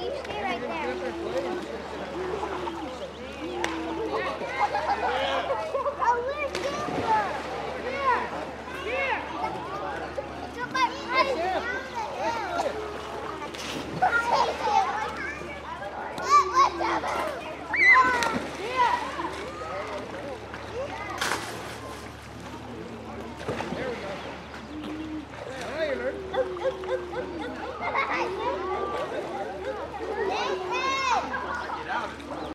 each day